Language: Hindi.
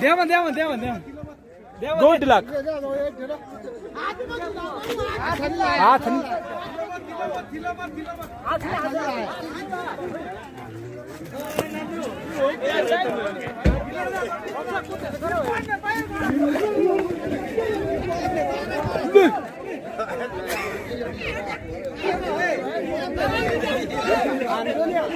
देवन देवन देवन देवन। दो लाख हाथ